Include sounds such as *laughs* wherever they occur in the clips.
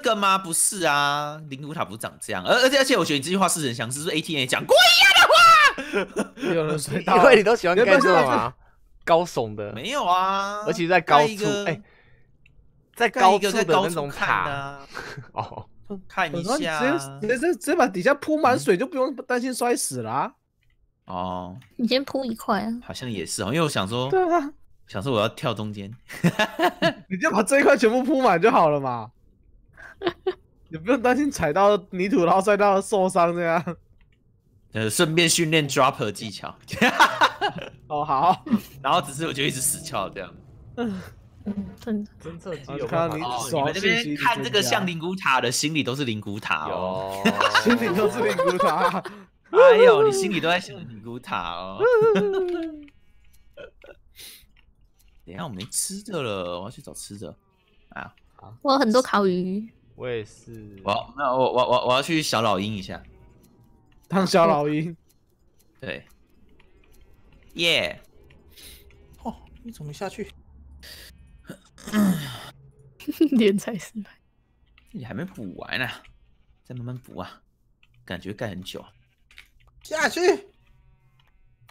个吗？不是啊，灵骨塔不是长这样。而而且而且，我觉得你这句话似曾相识，是 AT 也讲过一样的话。有人睡到因为你都喜欢原本是盖这种啊，高耸的，没有啊，而且在高处哎，在高处的那种塔。啊，*laughs* 哦，看一下。啊直接直接直接把底下铺满水，就不用担心摔死啦、哦，你先铺一块啊，好像也是哦，因为我想说，对啊，想说我要跳中间，*laughs* 你就把这一块全部铺满就好了嘛。*laughs* 你不用担心踩到泥土然后摔到受伤这样。*laughs* 呃，顺便训练 dropper 技巧，*laughs* 哦，好，然后只是我就一直死翘这样。嗯，真的，侦测机有看到你你们这边看这个像灵骨塔的，心里都是灵骨塔哦。心里都是灵骨塔。哎呦，你心里都在想灵骨塔哦。等一下我没吃的了，我要去找吃的。啊，我有很多烤鱼，我也是，我要那我我我我要去小老鹰一下。当小老鹰，*laughs* 对，耶、哦，你怎么没下去？*laughs* 连踩失败。你还没补完呢、再慢慢补啊。感觉盖很久。下去！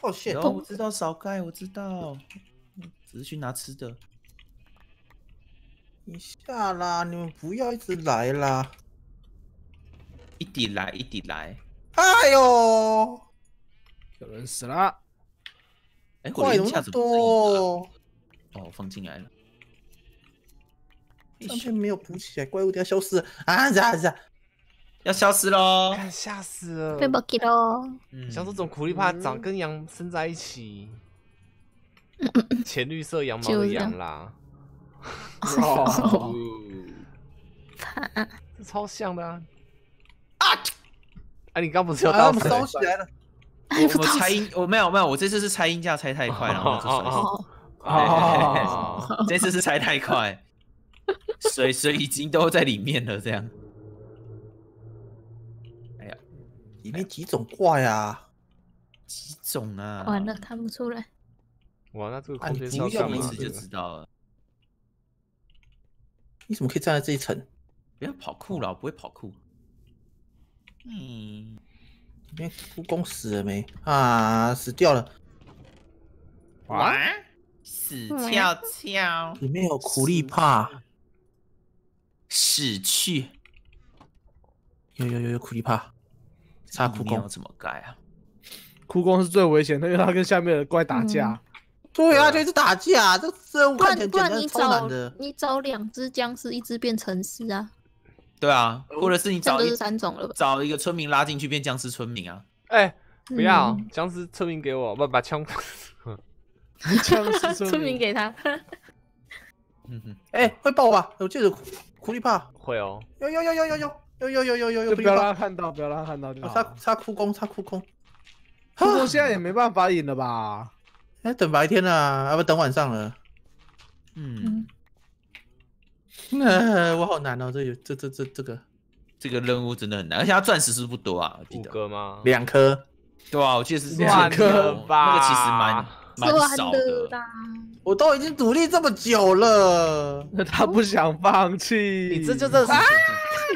哦，我知道少盖，我知道，只是去拿吃的。你下啦！你们不要一直来啦！一滴来，一滴来。哎呦，有人死了。哎，怪有那么下怎么声音啊？多，哦，我放进来了。上面没有补起来，怪物都要消失了啊！这样子，要消失喽！看吓死了被。不给喽，嗯像这种苦力怕长跟羊生在一起，浅绿色羊毛的羊啦，*laughs* 哦，怕这超像的啊！啊！你刚不是有啊，到他们烧起来了。我我拆音，我没有没有，我这次是拆音架拆太快，然后就摔死。哦，*laughs* 哦，这次是拆太快，水水已经都在里面了，这样。哎呀，里面几种怪啊？几种啊？完了看不出来，哇，那这个空间是要不要嘛干嘛的一次就知道了。你怎么可以站在这一层？不要跑酷了，我不会跑酷。嗯，里面蜈蚣死了没？啊，死掉了。哇，死翘翘，里面有苦力怕，死去。有有有有苦力怕，杀苦你要工。怎么盖啊？哭工是最危险的，因为他跟下面的怪打架。对啊，就一直打架，这任务不看起来然不然你简单超难找的。你找两只僵尸，一只变城市啊，对啊，或者是你找一三种了吧？找一个村民拉进去变僵尸村民啊。哎，不要嗯僵尸村民给我，不把枪。*laughs* 僵尸 *laughs* 村民给他，嗯哼，哎，会爆吧？我记得苦苦力怕，会哦，有有有有有有有有有有有有就不要让苦力怕。他看到，不要让他看到就好杀了。杀哭空，他哭空。哭空现在也没办法赢了吧？哎，等白天了，要不等晚上了。嗯，嗯，呃，*laughs* 我好难哦，这有这这这这个。这个任务真的很难，而且它钻石是不多啊？我记五得。个吗？两颗，对啊，我记得是两颗。吧。那个其实蛮蛮少的。我都已经努力这么久了，他不想放弃。你这就真的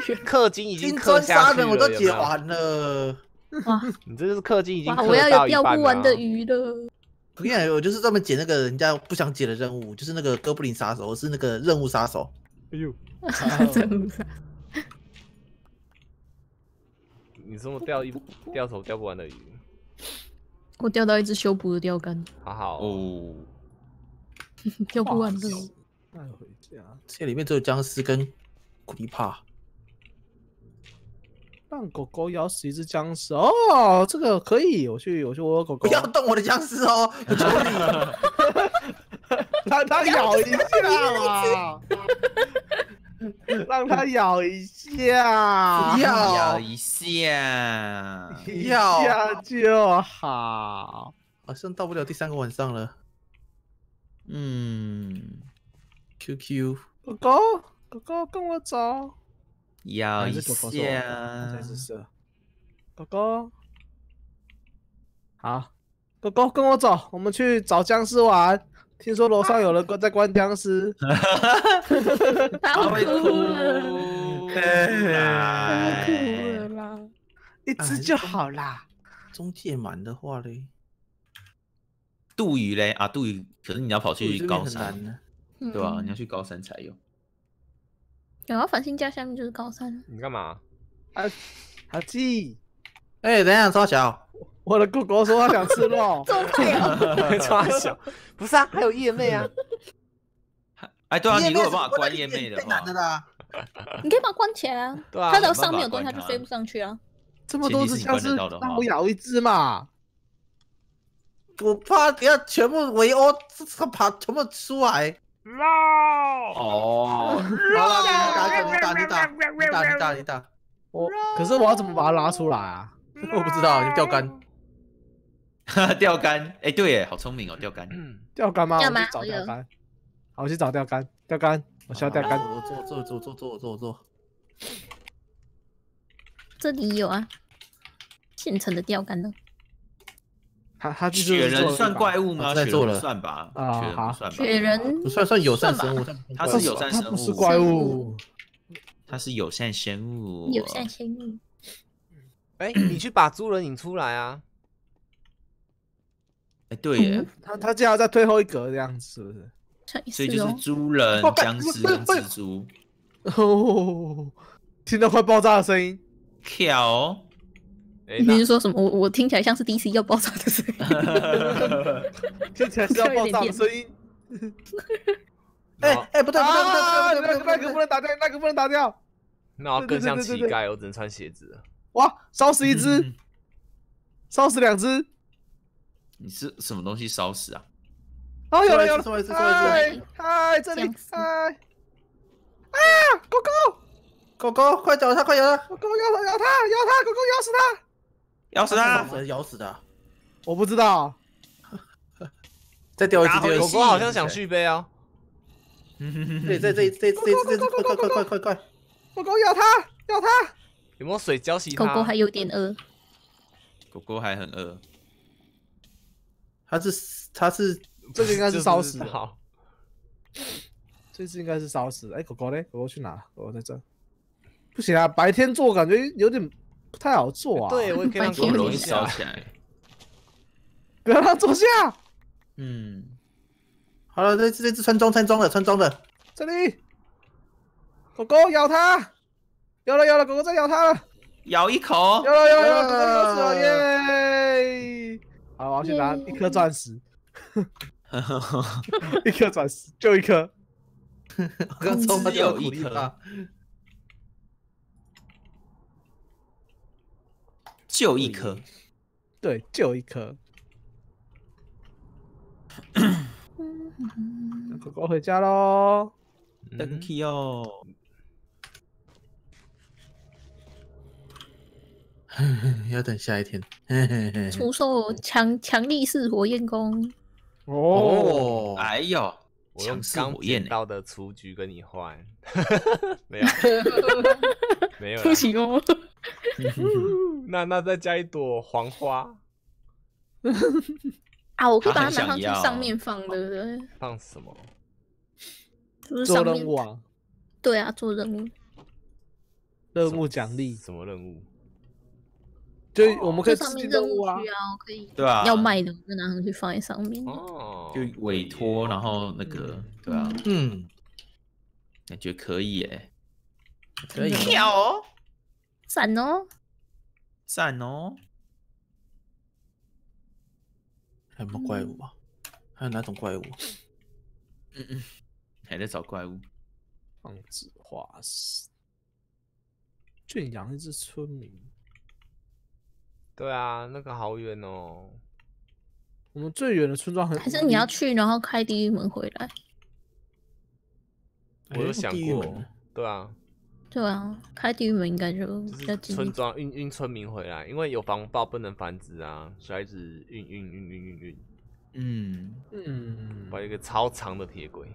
是 *laughs* 氪金已经金氪砖杀人下去了，我都解完了。哇。你这就是氪金已经哇，氪我要有钓到一半了啊不完的鱼了，我跟你讲，我就是专门解那个人家不想解的任务，就是那个哥布林杀手，我是那个任务杀手。哎呦，真的是你这么钓一钓手钓不完的鱼，我钓到一只修补的钓竿，好好哦。哦，*laughs* 钓不完的。带回家，这里面只有僵尸跟苦力怕。让狗狗咬死一只僵尸哦，这个可以，我去，我去我狗狗不，要动我的僵尸哦！*laughs* 我求你，*laughs* 让它咬一下嘛，*laughs* 让它咬一下，咬一下。一下就好。好像到不了第三个晚上了。嗯，QQ，狗狗，狗狗跟我走，还咬一下是。蛇，狗狗，好，狗狗跟我走，我们去找僵尸玩。听说楼上有人关在关僵尸，他会哭了，哭。了啦！一只就好啦。中介满的话嘞，杜宇嘞啊，杜宇，可是你要跑去高山。对吧、嗯你要去高山才有。有啊，繁星家下面就是高山。你干嘛？啊阿纪，哎，等一下，超小，我的狗狗说它想吃肉，这么快啊！*laughs* 抓小，不是啊，还有叶妹啊，*laughs* 哎，对啊，你如果有夜妹办法关夜妹的话。你可以把它关起来啊。*laughs* 对啊它只要上面有东西，它就飞不上去啊。这么多只僵尸让我咬一只嘛。我怕等下全部围殴，这这爬全部出来。哦，好了，你打，你打，你打，你打，你打，你打。我可是我要怎么把它拉出来啊？我不知道，你钓竿。*laughs* 钓竿，哎，对耶，好聪明哦，钓竿。嗯，*coughs* 钓竿吗？我去找钓竿。好，我去找钓竿。钓竿，我需要钓竿。我坐坐坐坐坐坐坐。这里有啊，现成的钓竿呢。他他就是雪人算怪物吗？在做了算吧，啊雪人好不算吧，雪人不算算友善算吧生物，但不它算怪物是友善生物不是物怪物。他是友善生物，友善生物，哎，你去把猪人引出来啊！哎，对耶，他他竟然在退后一格这样子，是不是？所以就是哦。猪人僵尸跟蜘蛛。哦，听到快爆炸的声音。跳哦，哎，你是说什么？我我听起来像是 DC 要爆炸的声音。*laughs* 听起来是要爆炸的声音。*laughs* 哎哎，不对不对不啊，对不对不对那个那个不能打掉，那个不能打掉。那要更像乞丐，我只能穿鞋子。哇，烧死一只，烧死两只。你是什么东西烧死啊？哦，有了有了，嗨嗨，这里嗨。啊，狗狗，狗狗，快咬它，快咬它！狗狗咬它，咬它，咬它，狗狗咬死它。要死他！它咬死的啊。我不知道，再掉一只，打回钓一只。狗狗好像想续杯哦。对，这这这这这这快快快快快快！狗狗咬它，咬它。有没有水浇熄它？狗狗还有点饿，狗狗还很饿，它是它是 *laughs* 这个应该是烧死的，好，这次应该是烧死的。哎，狗狗嘞？狗狗去哪？狗狗在这。不行啊，白天做感觉有点不太好做啊。对，我也可以让狗白天狗容易狗坐下。烧起来。*laughs* 不要让它坐下。嗯，好了，这这只村庄村庄的村庄的，这里，狗狗咬它，咬了咬了，狗狗在咬它。了，咬一口。咬，了咬了咬了，狗狗咬死了，耶！好，我要去拿一颗钻石，*laughs* *laughs* 一颗钻石，就一颗。我刚抽到有一颗力怕。就一颗。对，就一颗。嗯。狗狗回家喽。嗯。登 key 哦，*laughs* 要等下一天。嘿嘿嘿嘿出售强强力式火焰弓，哦，哦，哎呦，我势刚火焰到的雏菊跟你换，*laughs* 没有，*laughs* 没有啦，不行哦。那那再加一朵黄花，*laughs* 啊，我可以把它拿上去上面放，对不对？放什么？是上面任务啊，对啊，做任务，任务奖励，什么任务？就我们可以就自己上面任务啊区。啊，可以对啊，要卖的我就拿上去放在上面。哦，就委托，然后那个，对啊，嗯，感觉可以耶，可以。跳哦，赞哦！赞哦，还有没有怪物啊？还有哪种怪物？嗯嗯，还在找怪物，放置化石，圈养一只村民。对啊，那个好远哦。我们最远的村庄很，还是你要去，然后开地狱门回来？我有想过对啊，对啊，开地狱门应该就。村庄运运村民回来，因为有防爆不能繁殖啊，小孩子运运运运运运，嗯，嗯，把一个超长的铁轨。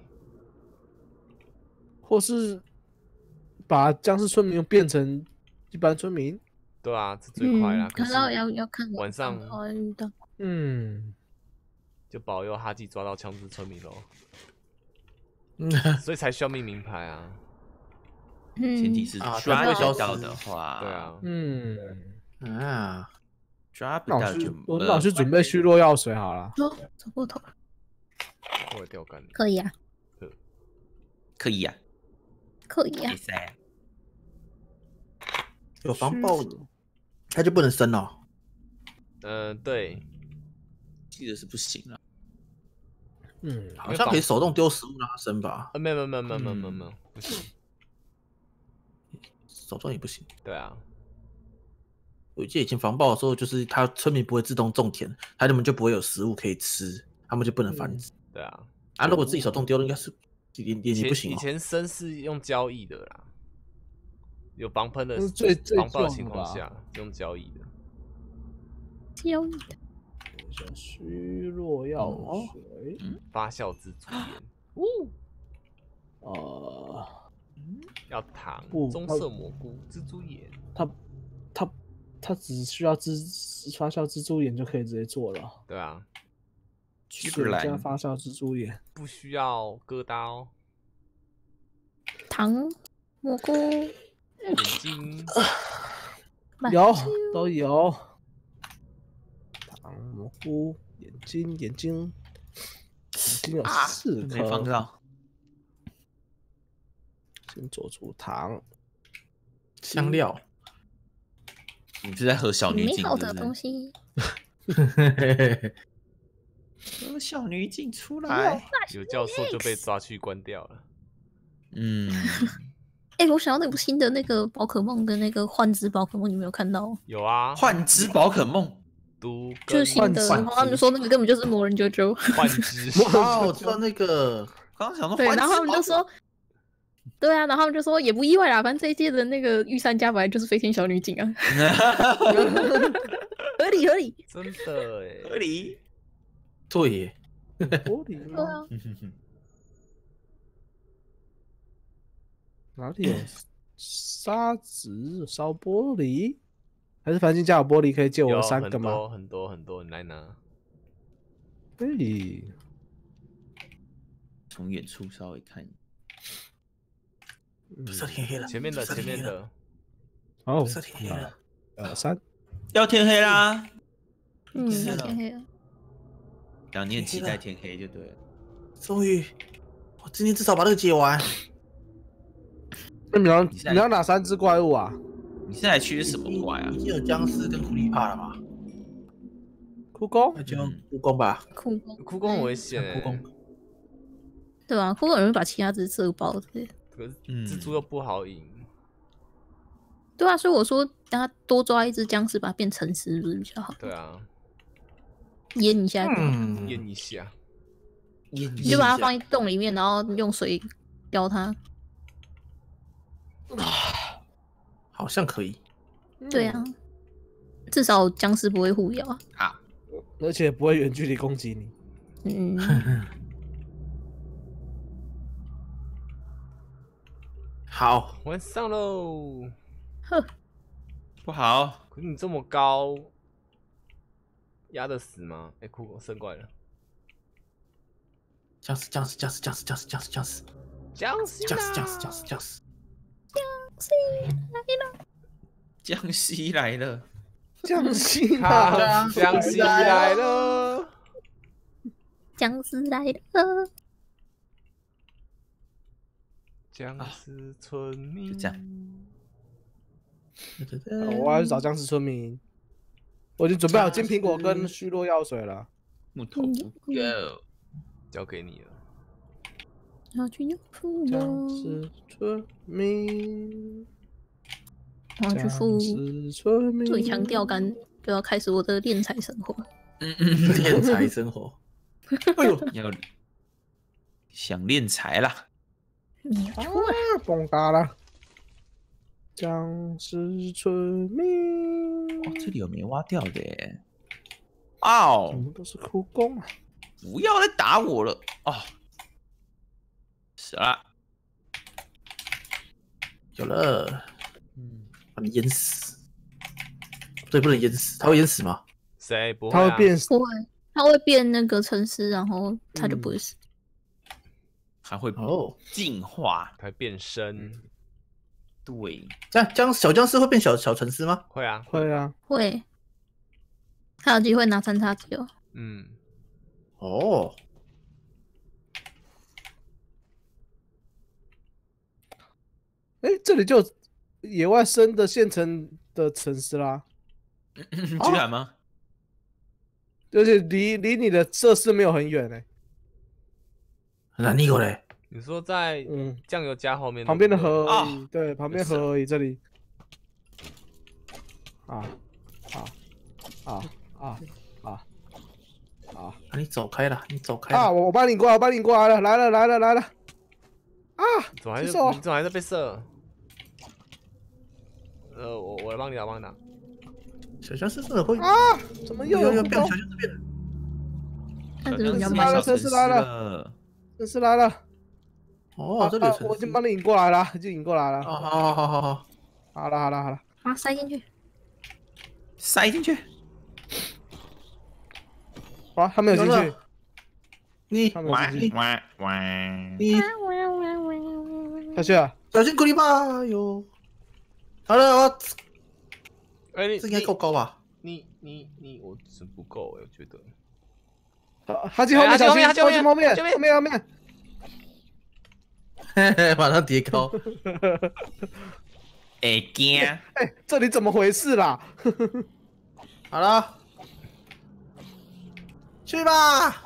或是把僵尸村民变成一般村民。对啊，这最快啦。嗯，可是可是要要看晚上遇到。嗯，就保佑哈基抓到枪支村民喽，嗯，所以才需要命名牌啊。嗯前提是啊抓得到失的话，对啊，嗯，啊，抓不到就，我们老师准备虚弱药水好了。走，走过头。了，我也钓竿了。可以啊，可以啊，可以啊比，赛有防爆，它就不能升了。嗯，对，记得是不行了。嗯，好像可以手动丢食物让他升吧，啊，没有没有没有没有没有没有不行。手动也不行。对啊，我记得以前防爆的时候，就是他村民不会自动种田，它们就不会有食物可以吃，他们就不能繁殖。对啊。啊，如果自己手动丢了，应该是也也也不行哦。以前生是用交易的啦，有防喷的最最防爆的情况下用交易的。交易的，小虚弱药哦水，发酵蜘蛛盐呃，要糖不，棕色蘑菇、蜘蛛眼。它它它只需要蜘发酵蜘蛛眼就可以直接做了，对啊，水加发酵蜘蛛眼，不需要疙瘩哦。糖蘑菇，眼睛有都有。糖蘑菇眼睛眼睛眼睛有啊四没放颗，到，先做出糖，香料，你是在喝小女美警好的东？西，*laughs* 喝小女警出来。有教授就被抓去关掉了。嗯，*laughs* 哎、我想要那部新的那个宝可梦跟那个幻之宝可梦，你没有看到？有啊，幻之宝可梦，都就是新的，幻然后他们说那个根本就是魔人啾啾。幻之哇，我知道那个刚刚想说对，然后他们就说，对啊，然后他们就说也不意外啦，反正这一届的那个御三家本来就是飞天小女警啊，*laughs* 合理合理。真的合哎，理。对耶，玻璃吗？对啊，*laughs* 哪里有砂纸烧玻璃？还是繁星家有玻璃可以借我三个吗？多很多很多，你来拿。对，从远处稍微看，嗯色天黑了，前面的前面的，哦，色天黑了，呃，三，要天黑啦。嗯，要天黑了。两年期待天黑就对了。终于，我今天至少把这个解完。那你要你要哪三只怪物啊？你现在缺什么怪啊已？经有僵尸跟苦力怕了吧？哭公那就用蜈蚣吧，酷宫，哭宫很危险蜈蚣。对吧、啊？酷宫有人把其他只射爆之类的。可是嗯蜘蛛又不好赢。对啊，所以我说，等他多抓一只僵尸，把它变成尸，不是比较好？对啊，腌一下，嗯，验一下。你你就把它放在洞里面，然后用水浇它。好像可以。对啊，至少僵尸不会互咬啊。啊，而且不会远距离攻击你。嗯，*laughs* 好，我上喽！哼不好，可是你这么高，压得死吗？哎、酷狗升怪了，僵尸，僵尸，僵尸，僵尸，僵尸，僵尸，僵尸，僵尸僵尸，僵尸，僵尸，僵尸。僵尸来了，江西啊！啊，僵尸来了！僵尸来了。僵尸村民，就这样呃我要去找僵尸村民。我已经准备好金苹果跟虚弱药水了。木头不够，交给你了。要去要付僵我，尸村民，我要去付尸村民，最强钓竿，就要开始我的练财生活。嗯嗯，*laughs* 天才生活。哎呦，要想练财啦。没有啊错啊，蹦嘎了。僵尸村民，哦，这里有没挖掉的耶？我哦，们都是苦工啊！不要再打我了哦！死了，有了，嗯，把你淹死。对，不能淹死，他会淹死吗？谁不会、啊？它会变不会，它会变那个城市，然后他就不会死。还会哦，进化。它会变身。对，这样僵小僵尸会变小小城市吗？会啊，会啊，会，他有机会拿三叉戟哦。嗯，哦，哎，这里就野外生的现成的城市啦，居然吗？而且离离你的设施没有很远哎。那你个嘞？你说在嗯，酱油家后面旁边的河啊对，旁边河而已，这里。啊啊啊啊啊啊啊你走开了，你走开啊！我我帮你过来，我帮你过来了，来了来了来了啊！怎么还是你怎么还是被射？呃，我我来帮你打，帮你打。小僵尸真的会啊！怎么又又又有不公变小僵尸变了。他小怎么样卖僵尸来了了，真是来了！哦，啊这里我已经帮你引过来了，已经引过来了。哦，好好好好好，好了好了好了，好，塞进去。塞进去。好，他没有进去你他没有哇进去，哇哇！你下去啊。小心鼓励吧哟。好了，我哎、你这应该够高吧？你你你，我真不够哎，我觉得。好哈基后面哎小心，哈基后面后面后面后面后面。马上 *laughs* 叠高。*laughs* 哎惊，哎，这里怎么回事啦？*laughs* 好了，去吧。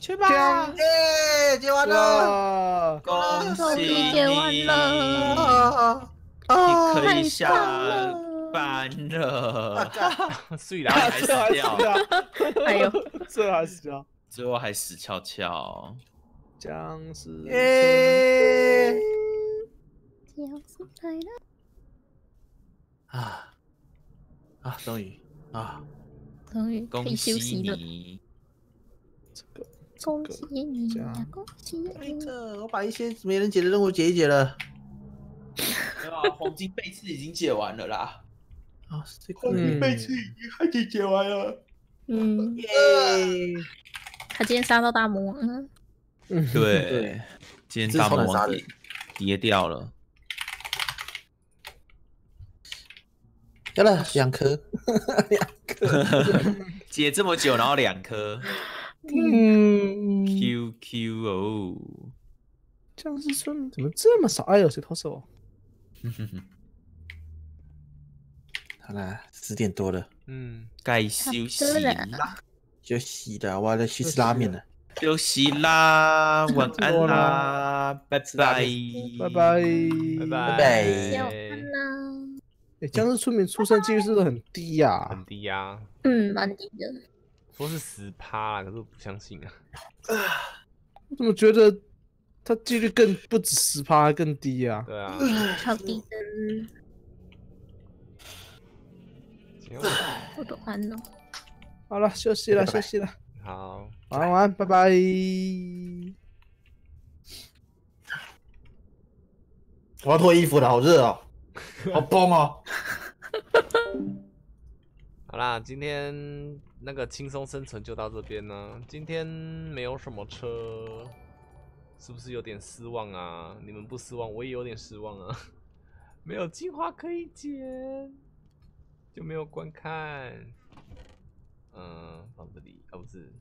去吧耶，解完了。哇！恭喜你，解完了啊你啊！可以太棒下了 *laughs* 碎了，还死掉！*laughs* 哎呦，这还死掉！最后还死翘翘。僵尸耶！僵尸来了。啊啊！终于啊！终于可恭以休喜息了，你，恭喜你呀，恭喜哎，你！这我把一些没人解的任务解一解了。*laughs* 对吧？黄金背刺已经解完了啦，啊，这个黄金背刺已经还可以解完了。嗯，耶！他今天杀到大魔王，嗯，嗯，对 *laughs* 对，今天大魔王跌跌掉了，要了两颗，两颗。*laughs* *laughs* 解这么久，然后两颗嗯，QQ 哦，僵尸村民怎么这么少？哎呦，谁投手？好啦，十点多了，嗯，该休息啦，休息了，我要去吃拉面了。休息啦，*laughs* 晚安多啦，拜拉拜，拜。拜拜。拜拜，小安啦，哎，僵尸村民出生几率是不是很低呀？很低呀，嗯，蛮低的，说是十趴啦，可是我不相信啊。*laughs* 我怎么觉得他几率更不止十趴，还更低呀？对啊，超低的，行我都安了。好了，休息了，拜拜休息了，好，晚安晚安，拜拜。我要脱衣服了，好热哦，*laughs* 好崩哦。好啦，今天那个轻松生存就到这边呢。今天没有什么车，是不是有点失望啊？你们不失望，我也有点失望啊。没有计划可以剪，就没有观看。嗯，放这里，哦不是，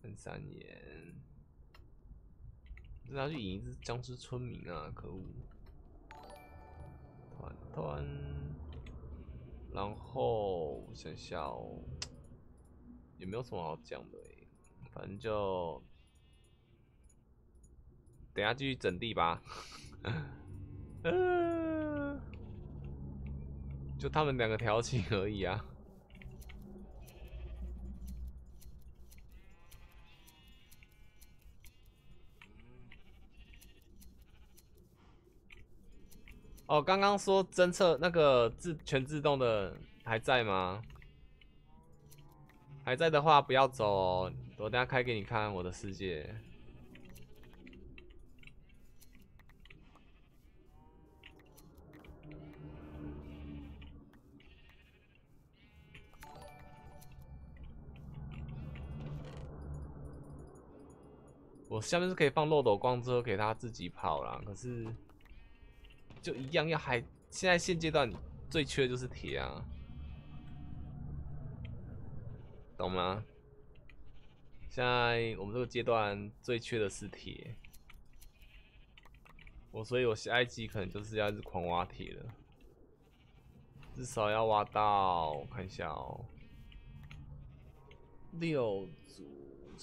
分三眼，真的要去引一只僵尸村民啊！可恶，团团。然后我想想哦，也没有什么好讲的，反正就等下继续整地吧。*laughs* 就他们两个调情而已啊。哦，刚刚说侦测那个自全自动的还在吗？还在的话不要走，我等下开给你看我的世界。下面是可以放漏斗光之后给它自己跑啦，可是就一样要还现在现阶段最缺的就是铁啊，懂吗？现在我们这个阶段最缺的是铁，我所以我下一季可能就是要一直狂挖铁了，至少要挖到我看一下哦，六组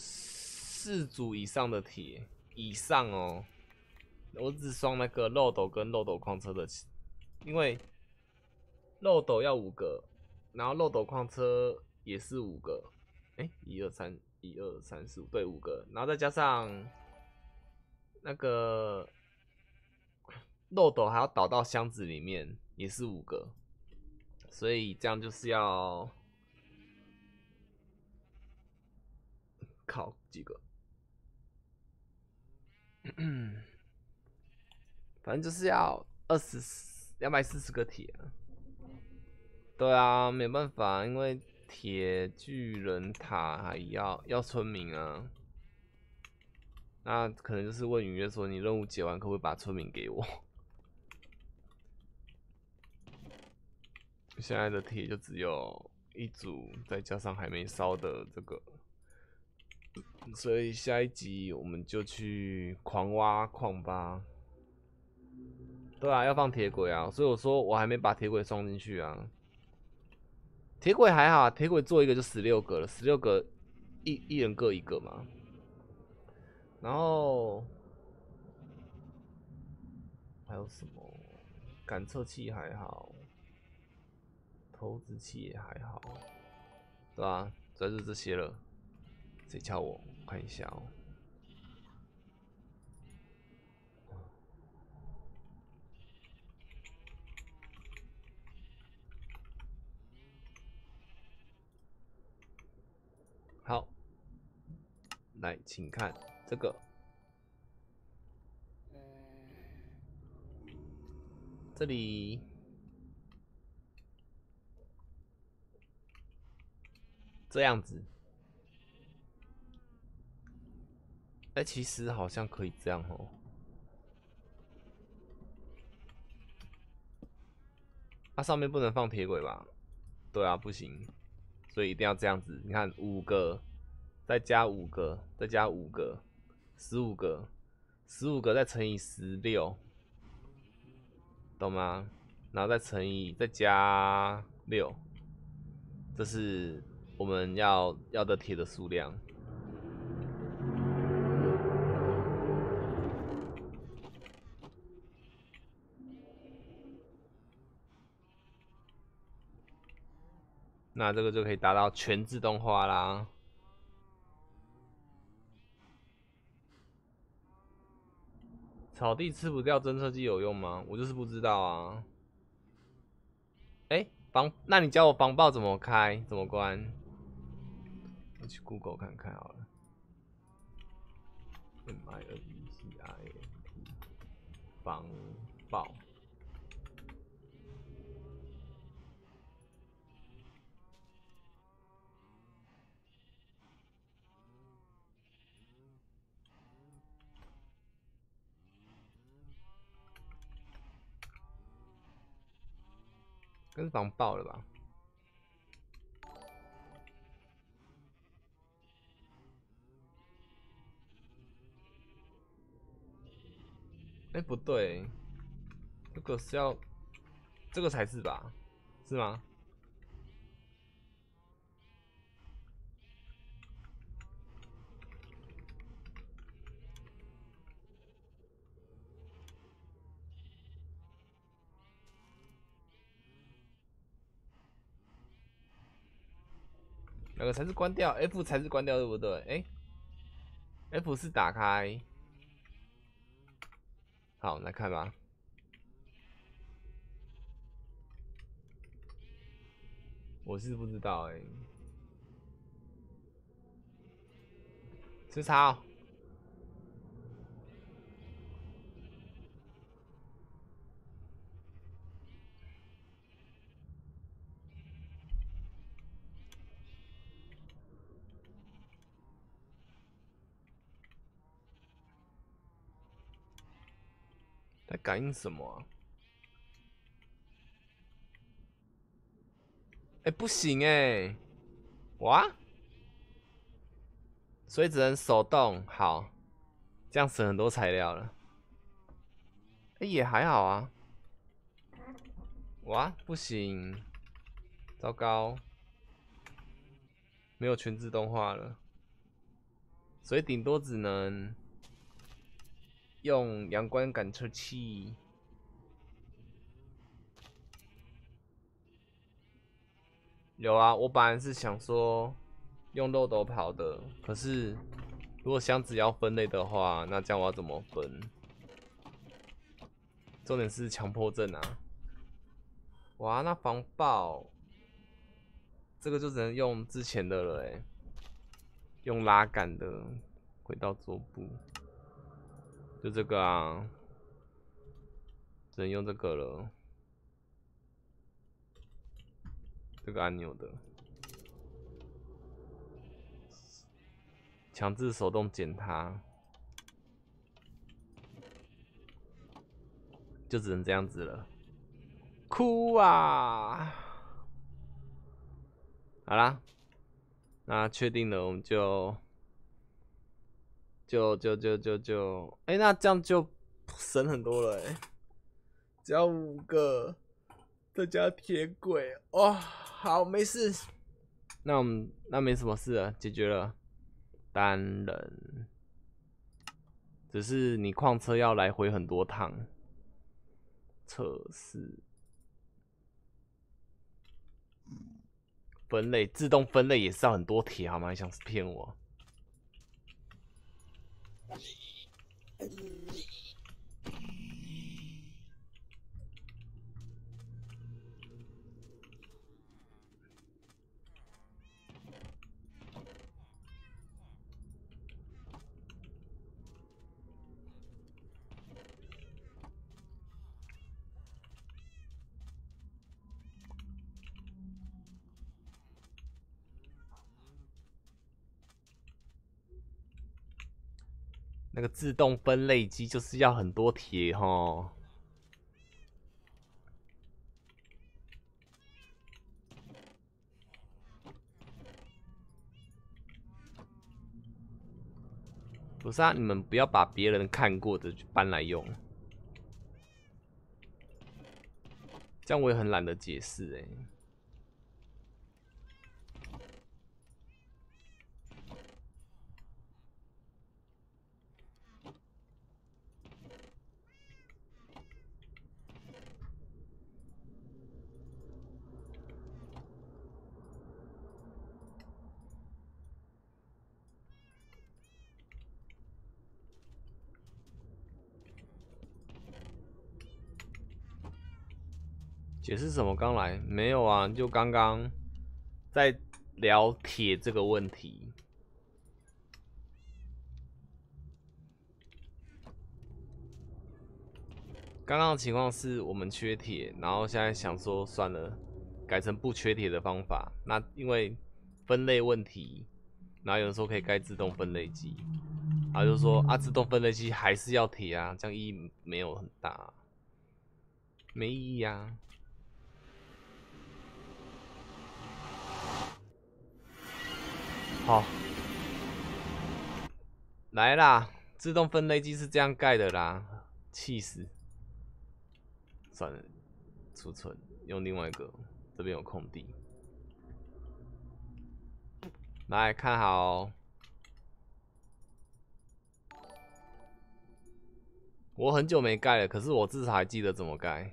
四组以上的铁以上哦，我只双那个漏斗跟漏斗矿车的，因为漏斗要五个，然后漏斗矿车也是五个，哎，一二三。一二三四五，对，五个，然后再加上那个漏斗还要倒到箱子里面，也是五个，所以这样就是要靠几个，嗯 *clears throat* 反正就是要二十两百四十个铁，对啊，没办法，因为。铁巨人塔还要要村民啊，那可能就是问雨月说，你任务解完可不可以把村民给我？现在的铁就只有一组，再加上还没烧的这个，所以下一集我们就去狂挖矿吧。对啊，要放铁轨啊，所以我说我还没把铁轨装进去啊。铁轨还好，铁轨做一个就十六个了，十六个一一人各一个嘛。然后还有什么？感测器还好，投掷器也还好，对吧？主要是这些了。谁敲我看一下哦。好，来，请看这个，这里。这样子，哎，其实好像可以这样哦。它上面不能放铁轨吧？对啊，不行。所以一定要这样子，你看五个，再加五个，再加五个，十五个，十五个再乘以十六，懂吗？然后再乘以再加六，这是我们要要的铁的数量。那这个就可以达到全自动化啦。草地吃不掉侦测机有用吗？我就是不知道啊。哎，防，那你教我防爆怎么开，怎么关？我去 Google 看看好了。M I N C I，防爆。跟防爆了吧？哎，不对，这个是要，这个才是吧？是吗？哪个才是关掉？F 才是关掉，对不对？哎，F 是打开。好，来看吧。我是不知道哎。吃草。在感应什么啊？哎，不行哎，哇！所以只能手动，好，这样省很多材料了。哎，也还好啊。哇，不行，糟糕，没有全自动化了，所以顶多只能。用阳光感测器。有啊，我本来是想说用漏斗跑的，可是如果箱子要分类的话，那这样我要怎么分？重点是强迫症啊！哇，那防爆这个就只能用之前的了哎，用拉杆的轨道桌布，就这个啊，只能用这个了。这个按钮的，强制手动剪它，就只能这样子了。哭啊！好啦，那确定了，我们就就就就就就，哎、那这样就省很多了哎、只要五个。再加铁轨，哇、好，没事。那我们那没什么事了，解决了。单人，只是你矿车要来回很多趟。测试，分类自动分类也是要很多铁好吗？你想骗我？Yeah. 那个自动分类机就是要很多铁哈。不是啊，你们不要把别人看过的搬来用，这样我也很懒得解释哎、解释什么？刚来没有啊？就刚刚在聊铁这个问题。刚刚的情况是我们缺铁，然后现在想说算了，改成不缺铁的方法。那因为分类问题，然后有人说可以盖自动分类机，他就说啊，自动分类机还是要铁啊，这样意义没有很大，没意义啊。好，来啦！自动分类机是这样盖的啦，气死！算了，储存用另外一个，这边有空地。来看好哦、我很久没盖了，可是我至少还记得怎么盖。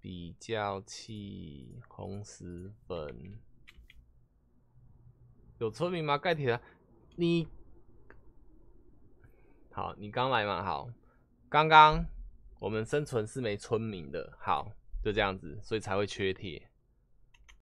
比较器、红石粉。有村民吗？盖铁的，你好，你刚来吗？好，刚刚我们生存是没村民的，好，就这样子，所以才会缺铁。